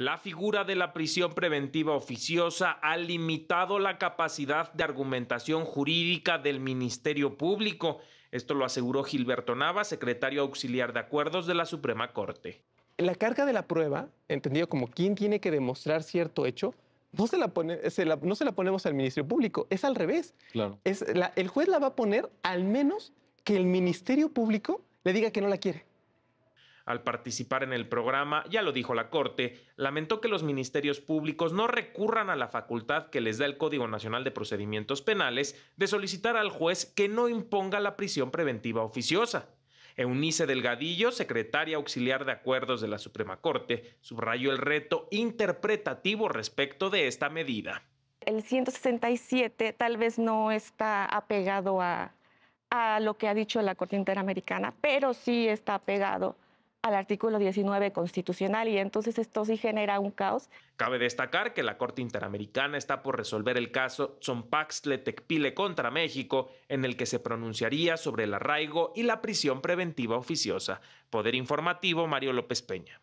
La figura de la prisión preventiva oficiosa ha limitado la capacidad de argumentación jurídica del Ministerio Público. Esto lo aseguró Gilberto Nava, secretario auxiliar de acuerdos de la Suprema Corte. La carga de la prueba, entendido como quién tiene que demostrar cierto hecho, no se la, no se la ponemos al Ministerio Público, es al revés. Claro. Es el juez la va a poner al menos que el Ministerio Público le diga que no la quiere al participar en el programa, ya lo dijo la Corte, lamentó que los ministerios públicos no recurran a la facultad que les da el Código Nacional de Procedimientos Penales de solicitar al juez que no imponga la prisión preventiva oficiosa. Eunice Delgadillo, secretaria auxiliar de acuerdos de la Suprema Corte, subrayó el reto interpretativo respecto de esta medida. El 167 tal vez no está apegado a, a lo que ha dicho la Corte Interamericana, pero sí está apegado al artículo 19 constitucional y entonces esto sí genera un caos. Cabe destacar que la Corte Interamericana está por resolver el caso Tzompaxtle-Tecpile contra México, en el que se pronunciaría sobre el arraigo y la prisión preventiva oficiosa. Poder informativo, Mario López Peña.